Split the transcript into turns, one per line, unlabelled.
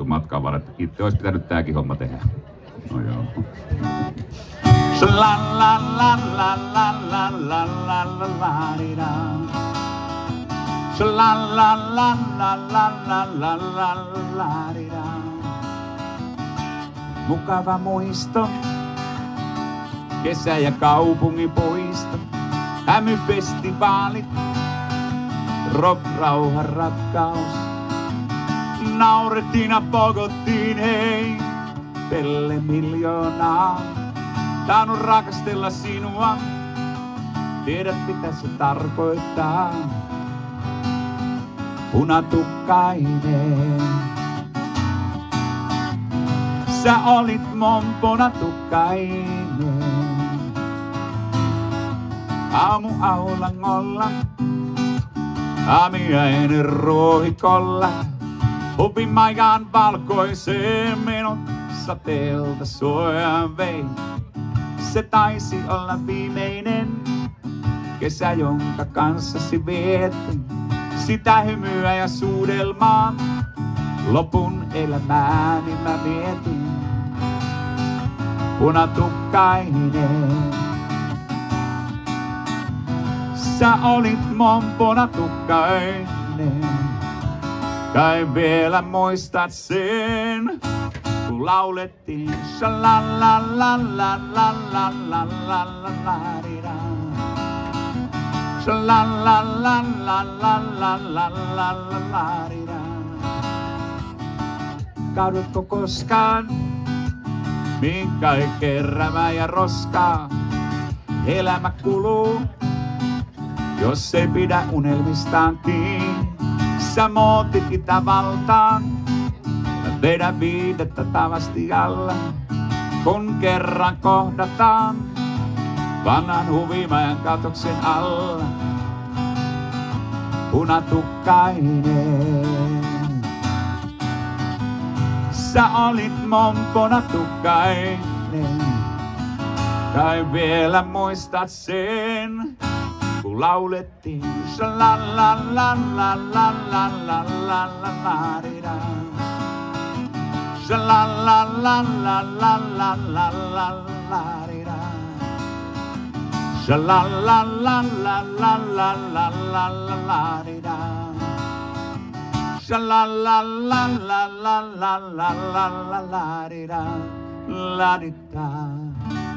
tapahtuu matkan varrella. Itse olisi pitänyt tääkin homma tehdä. No joo. La la la la la la la la la di da. La la la la la la la la la di da. Mukava muisto, kesä ja kaupungin poisto, hämyfestivaalit, rock, rauha, rakkaus. Naurettiin ja pogottiin, hei, pelle miljoonaa. Taannut rakastella sinua, tiedät mitä se tarkoittaa. Punatukkainen. Sä olit mon punatukkainen. Aamu aulangolla, aamiainen ruohikolla. Hupin majan valkoiseen menot sateelta suojaan vei. Se taisi olla viimeinen kesä, jonka kanssasi vietin. Sitä hymyä ja suudelmaa, lopun elämääni mä vietin. Punatukkainen. Sä olit mon punatukkainen. Kai vielä muistat sen, kun laulettiin la la la la la la la la la la. La la la la la la la la la la. Kaadutko koskaan, minkä kerrämä ja roskaa, elämä kuluu, jos ei pidä unelmistaan kiinni. Sä mootit Itävaltaan, vedä viidettä tavasti alla, kun kerran kohdataan vanhan huvimajan katoksen alla. Punatukkainen. Sä olit mon punatukkainen. Kai vielä muistat sen, laulettiin la la la la la la la la la la di da. La la la la la la la la la di da. La la la la la la la la la la di da. La la la la la la la la la la di da. La di da.